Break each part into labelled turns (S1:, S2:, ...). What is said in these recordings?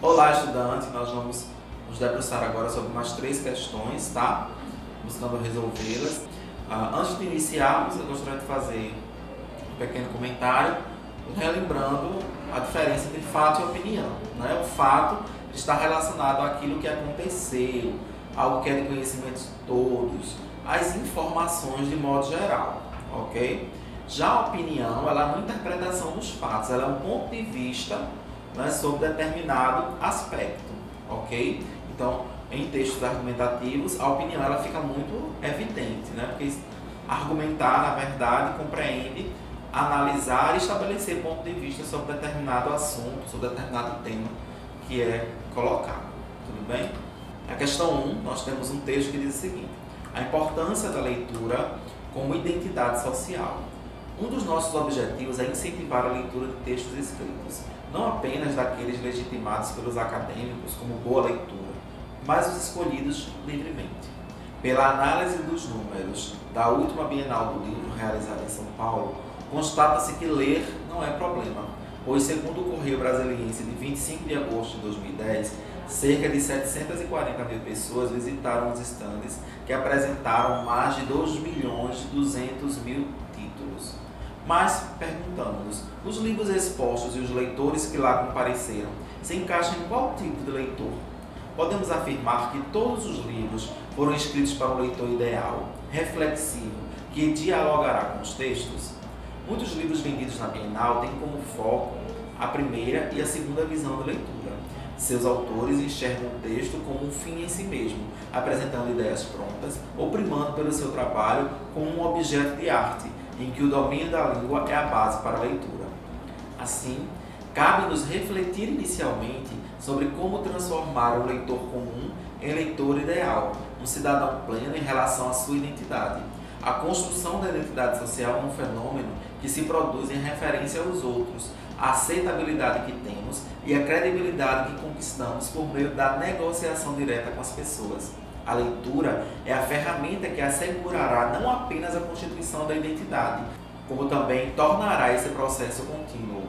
S1: Olá, estudante! Nós vamos nos debruçar agora sobre mais três questões, tá? Buscando resolvê-las. Ah, antes de iniciarmos, eu gostaria de fazer um pequeno comentário, relembrando a diferença entre fato e opinião. Né? O fato está relacionado àquilo que aconteceu, algo que é de conhecimento de todos, as informações de modo geral, ok? Já a opinião, ela é uma interpretação dos fatos, ela é um ponto de vista né, sobre determinado aspecto, ok? Então, em textos argumentativos, a opinião ela fica muito evidente, né? Porque argumentar, na verdade, compreende analisar e estabelecer ponto de vista sobre determinado assunto, sobre determinado tema que é colocado. Tudo bem? Na questão 1, nós temos um texto que diz o seguinte: a importância da leitura como identidade social. Um dos nossos objetivos é incentivar a leitura de textos escritos, não apenas daqueles legitimados pelos acadêmicos como boa leitura, mas os escolhidos livremente. Pela análise dos números da última Bienal do Livro realizada em São Paulo, constata-se que ler não é problema, pois, segundo o Correio Brasiliense de 25 de agosto de 2010, cerca de 740 mil pessoas visitaram os estandes que apresentaram mais de 2 milhões e 200 mil títulos. Mas perguntamos-nos, os livros expostos e os leitores que lá compareceram se encaixam em qual tipo de leitor? Podemos afirmar que todos os livros foram escritos para um leitor ideal, reflexivo, que dialogará com os textos? Muitos livros vendidos na Bienal têm como foco a primeira e a segunda visão da leitura. Seus autores enxergam o texto como um fim em si mesmo, apresentando ideias prontas ou primando pelo seu trabalho como um objeto de arte, em que o domínio da língua é a base para a leitura. Assim, cabe-nos refletir inicialmente sobre como transformar o leitor comum em leitor ideal, um cidadão pleno em relação à sua identidade. A construção da identidade social é um fenômeno que se produz em referência aos outros, a aceitabilidade que temos e a credibilidade que conquistamos por meio da negociação direta com as pessoas. A leitura é a ferramenta que assegurará não apenas a constituição da identidade, como também tornará esse processo contínuo.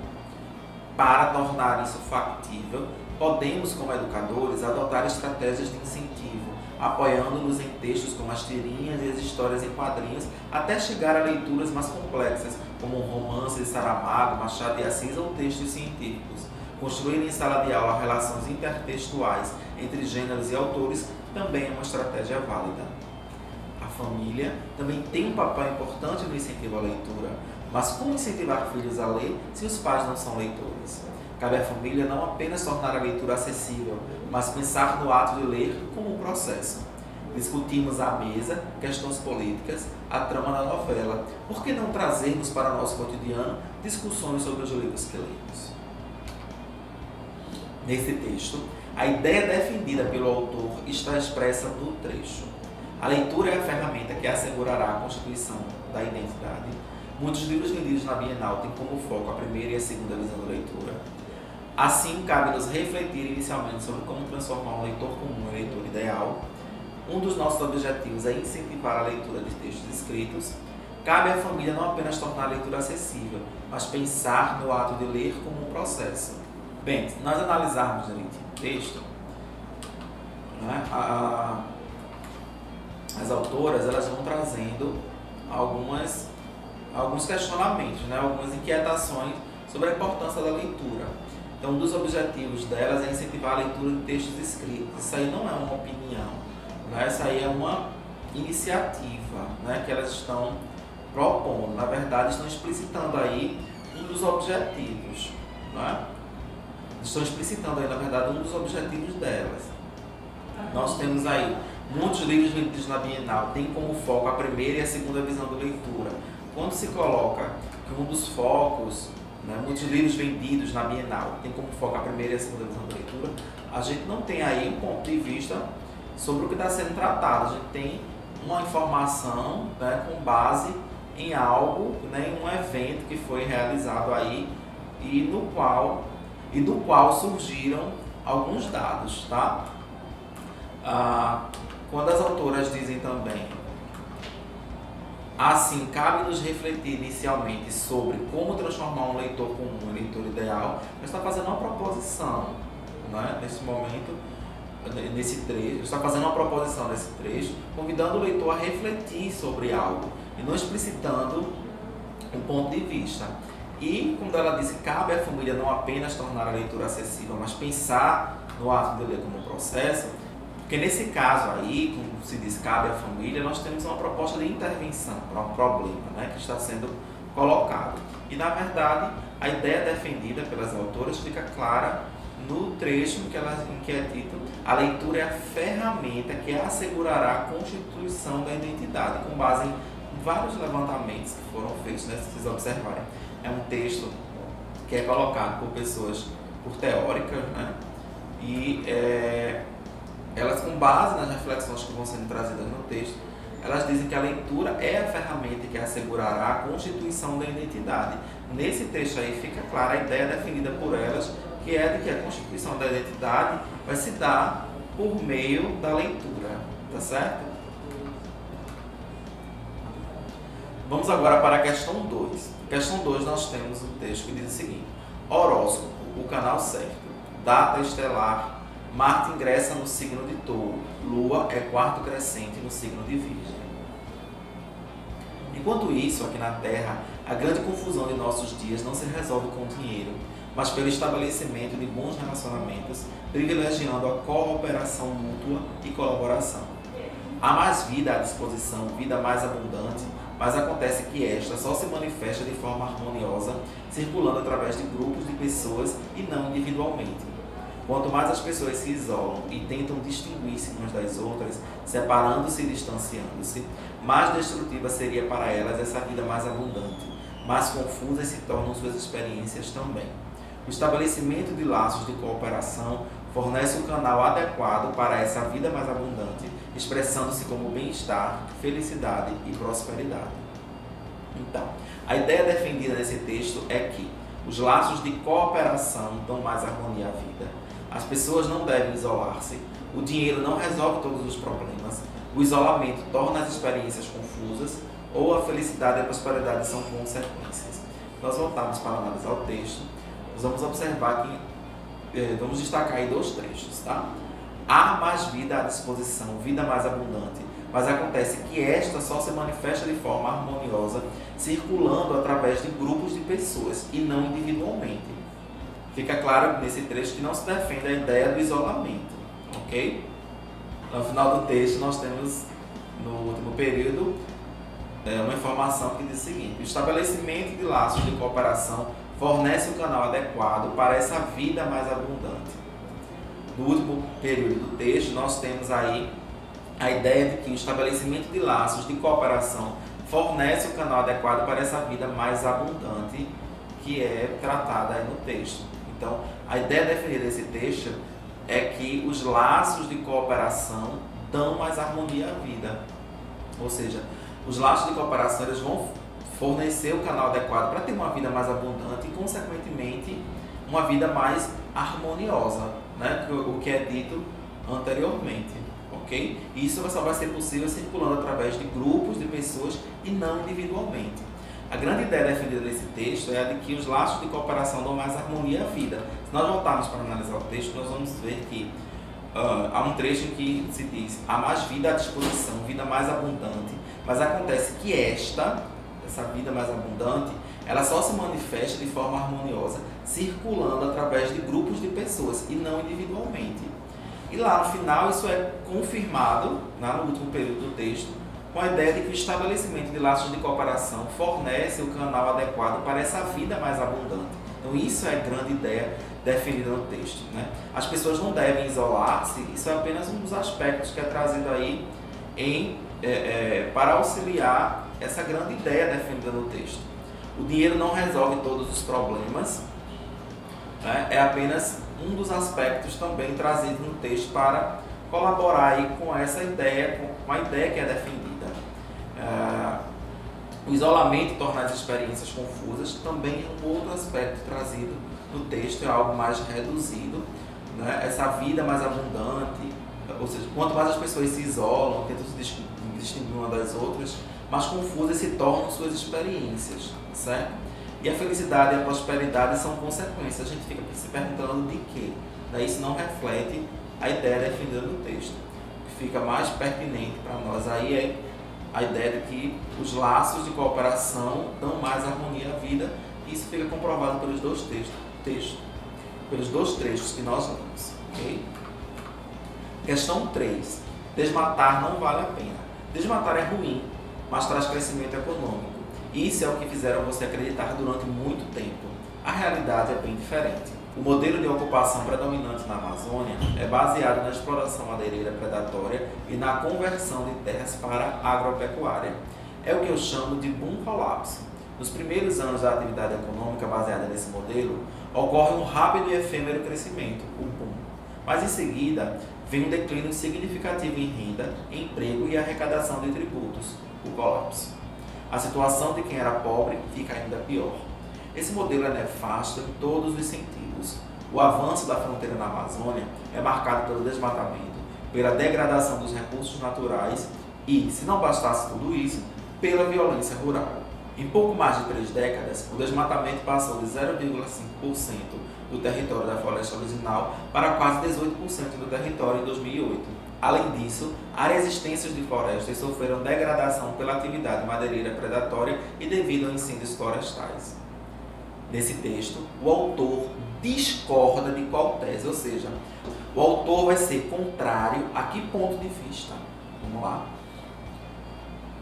S1: Para tornar isso factível, podemos, como educadores, adotar estratégias de incentivo, apoiando-nos em textos como as tirinhas e as histórias em quadrinhos, até chegar a leituras mais complexas, como um romance de Saramago, Machado de Assis ou textos científicos. Construir em sala de aula relações intertextuais entre gêneros e autores também é uma estratégia válida. A família também tem um papel importante no incentivo à leitura, mas como incentivar filhos a ler se os pais não são leitores? Cabe à família não apenas tornar a leitura acessível, mas pensar no ato de ler como um processo. Discutimos à mesa questões políticas, a trama da novela. Por que não trazermos para nosso cotidiano discussões sobre os livros que lemos? Nesse texto, a ideia defendida pelo autor está expressa no trecho. A leitura é a ferramenta que assegurará a constituição da identidade. Muitos livros vendidos na Bienal têm como foco a primeira e a segunda visão da leitura. Assim, cabe-nos refletir inicialmente sobre como transformar um leitor comum em leitor ideal. Um dos nossos objetivos é incentivar a leitura de textos escritos. Cabe à família não apenas tornar a leitura acessível, mas pensar no ato de ler como um processo. Bem, se nós analisarmos o texto, né, a, as autoras elas vão trazendo algumas, alguns questionamentos, né, algumas inquietações sobre a importância da leitura. Então, um dos objetivos delas é incentivar a leitura de textos escritos. Isso aí não é uma opinião, né? isso aí é uma iniciativa né? que elas estão propondo. Na verdade, estão explicitando aí um dos objetivos. Né? Estão explicitando aí, na verdade, um dos objetivos delas. Nós temos aí muitos livros vendidos na Bienal, tem como foco a primeira e a segunda visão da leitura. Quando se coloca que um dos focos né? Muitos livros vendidos na Bienal tem como foco a primeira e a segunda visão da leitura. A gente não tem aí um ponto de vista sobre o que está sendo tratado. A gente tem uma informação né, com base em algo, né, em um evento que foi realizado aí e no qual e do qual surgiram alguns dados, tá? Ah, quando as autoras dizem também Assim, cabe-nos refletir inicialmente sobre como transformar um leitor comum em leitor ideal, mas está fazendo uma proposição. Né? nesse momento, nesse trecho, está fazendo uma proposição nesse trecho, convidando o leitor a refletir sobre algo e não explicitando um ponto de vista. E, quando ela disse, cabe à família não apenas tornar a leitura acessível, mas pensar no ato de ler como processo, porque nesse caso aí, como se diz, cabe à família, nós temos uma proposta de intervenção para um problema né, que está sendo colocado. E, na verdade, a ideia defendida pelas autoras fica clara no trecho em que, ela, em que é dito a leitura é a ferramenta que assegurará a constituição da identidade, com base em vários levantamentos que foram feitos, né, se vocês observarem. É um texto que é colocado por pessoas, por teóricas, né, e é, elas, com base nas reflexões que vão sendo trazidas no texto, elas dizem que a leitura é a ferramenta que assegurará a constituição da identidade. Nesse texto aí fica clara a ideia definida por elas, que é de que a constituição da identidade vai se dar por meio da leitura, tá certo? Vamos agora para a questão 2. Questão 2 nós temos um texto que diz o seguinte: Horóscopo, o canal certo, data estelar, Marte ingressa no signo de Touro, Lua é quarto crescente no signo de Virgem. Enquanto isso, aqui na Terra, a grande confusão de nossos dias não se resolve com o dinheiro, mas pelo estabelecimento de bons relacionamentos, privilegiando a cooperação mútua e colaboração. Há mais vida à disposição, vida mais abundante, mas acontece que esta só se manifesta de forma harmoniosa, circulando através de grupos de pessoas e não individualmente. Quanto mais as pessoas se isolam e tentam distinguir-se umas das outras, separando-se e distanciando-se, mais destrutiva seria para elas essa vida mais abundante, mais confusas se tornam suas experiências também. O estabelecimento de laços de cooperação fornece o um canal adequado para essa vida mais abundante, expressando-se como bem-estar, felicidade e prosperidade. Então, a ideia defendida nesse texto é que os laços de cooperação dão mais harmonia à vida as pessoas não devem isolar-se. O dinheiro não resolve todos os problemas. O isolamento torna as experiências confusas ou a felicidade e a prosperidade são consequências. Nós voltamos para analisar o texto. Nós vamos observar que eh, vamos destacar aí dois trechos, tá? Há mais vida à disposição, vida mais abundante, mas acontece que esta só se manifesta de forma harmoniosa, circulando através de grupos de pessoas e não individualmente. Fica claro nesse trecho que não se defende a ideia do isolamento, ok? No final do texto, nós temos, no último período, é, uma informação que diz o seguinte: o estabelecimento de laços de cooperação fornece o canal adequado para essa vida mais abundante. No último período do texto, nós temos aí a ideia de que o estabelecimento de laços de cooperação fornece o canal adequado para essa vida mais abundante que é tratada aí no texto. Então, a ideia definida desse texto é que os laços de cooperação dão mais harmonia à vida. Ou seja, os laços de cooperação eles vão fornecer o canal adequado para ter uma vida mais abundante e, consequentemente, uma vida mais harmoniosa, né? o que é dito anteriormente. ok? Isso só vai ser possível circulando através de grupos de pessoas e não individualmente. A grande ideia defendida nesse texto é a de que os laços de cooperação dão mais harmonia à vida. Se nós voltarmos para analisar o texto, nós vamos ver que uh, há um trecho que se diz: há mais vida à disposição, vida mais abundante, mas acontece que esta, essa vida mais abundante, ela só se manifesta de forma harmoniosa, circulando através de grupos de pessoas e não individualmente. E lá no final isso é confirmado, lá no último período do texto, com a ideia de que o estabelecimento de laços de cooperação fornece o canal adequado para essa vida mais abundante. Então, isso é a grande ideia definida no texto. Né? As pessoas não devem isolar-se, isso é apenas um dos aspectos que é trazido aí em, é, é, para auxiliar essa grande ideia definida no texto. O dinheiro não resolve todos os problemas, né? é apenas um dos aspectos também trazido no texto para colaborar aí com essa ideia, com a ideia que é definida. Ah, o isolamento torna as experiências confusas também é um outro aspecto trazido no texto, é algo mais reduzido. Né? Essa vida mais abundante, ou seja, quanto mais as pessoas se isolam, tentam se distinguir uma das outras, mais confusas se tornam suas experiências, certo? E a felicidade e a prosperidade são consequências. A gente fica se perguntando de quê? daí isso não reflete a ideia defendida no texto. O que fica mais pertinente para nós aí é a ideia de que os laços de cooperação dão mais harmonia à vida, e isso fica comprovado pelos dois textos, textos pelos dois trechos que nós lemos. Okay? Questão 3. Desmatar não vale a pena. Desmatar é ruim, mas traz crescimento econômico. Isso é o que fizeram você acreditar durante muito tempo. A realidade é bem diferente. O modelo de ocupação predominante na Amazônia é baseado na exploração madeireira predatória e na conversão de terras para agropecuária. É o que eu chamo de boom colapso. Nos primeiros anos da atividade econômica baseada nesse modelo, ocorre um rápido e efêmero crescimento, o boom. Mas em seguida, vem um declínio significativo em renda, emprego e arrecadação de tributos, o colapso. A situação de quem era pobre fica ainda pior. Esse modelo é nefasto em todos os sentidos. O avanço da fronteira na Amazônia é marcado pelo desmatamento, pela degradação dos recursos naturais e, se não bastasse tudo isso, pela violência rural. Em pouco mais de três décadas, o desmatamento passou de 0,5% do território da floresta original para quase 18% do território em 2008. Além disso, áreas extensas de florestas sofreram degradação pela atividade madeireira predatória e devido a incêndios florestais. Nesse texto, o autor discorda de qual tese, ou seja, o autor vai ser contrário a que ponto de vista? Vamos lá.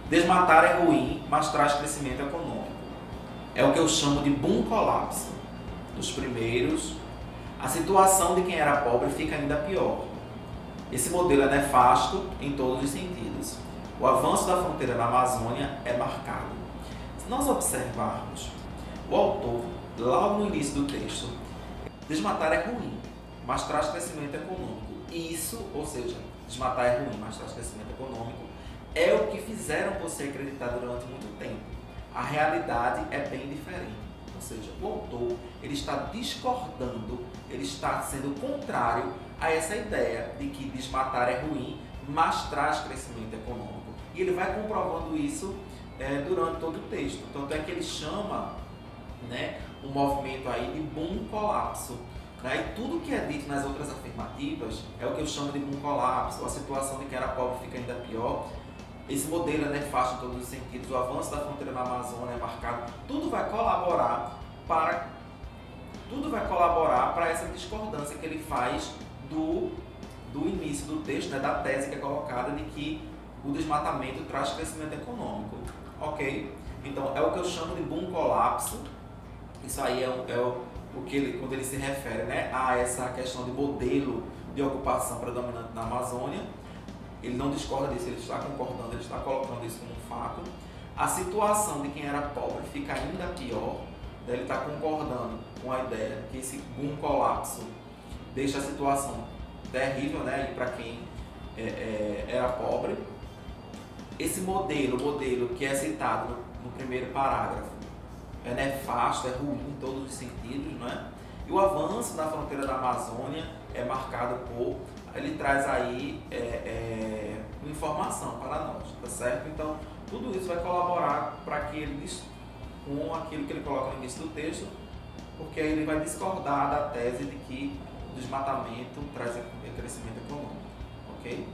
S1: Desmatar é ruim, mas traz crescimento econômico. É o que eu chamo de boom colapso. Dos primeiros, a situação de quem era pobre fica ainda pior. Esse modelo é nefasto em todos os sentidos. O avanço da fronteira na Amazônia é marcado. Se nós observarmos, o autor, logo no início do texto, desmatar é ruim, mas traz crescimento econômico. Isso, ou seja, desmatar é ruim, mas traz crescimento econômico, é o que fizeram você acreditar durante muito tempo. A realidade é bem diferente. Ou seja, o autor ele está discordando, ele está sendo contrário a essa ideia de que desmatar é ruim, mas traz crescimento econômico. E ele vai comprovando isso é, durante todo o texto. Tanto é que ele chama né, um movimento aí de boom colapso. Né? E tudo que é dito nas outras afirmativas é o que eu chamo de boom colapso, a situação de que era pobre fica ainda pior. Esse modelo é nefasto em todos os sentidos, o avanço da fronteira na Amazônia é marcado, tudo vai colaborar para tudo vai colaborar para essa discordância que ele faz do, do início do texto, né, da tese que é colocada de que o desmatamento traz crescimento econômico. Ok? Então é o que eu chamo de boom colapso. Isso aí é, o, é o, o que ele, quando ele se refere né, a essa questão de modelo de ocupação predominante na Amazônia. Ele não discorda disso, ele está concordando, ele está colocando isso como um fato. A situação de quem era pobre fica ainda pior. Né, ele está concordando com a ideia que esse boom colapso deixa a situação terrível né, para quem é, é, era pobre. Esse modelo, o modelo que é citado no, no primeiro parágrafo, é nefasto, é ruim em todos os sentidos, não é? E o avanço na fronteira da Amazônia é marcado por, ele traz aí é, é, informação para nós, tá certo? Então, tudo isso vai colaborar para que ele, com aquilo que ele coloca no início do texto, porque aí ele vai discordar da tese de que o desmatamento traz crescimento econômico, ok?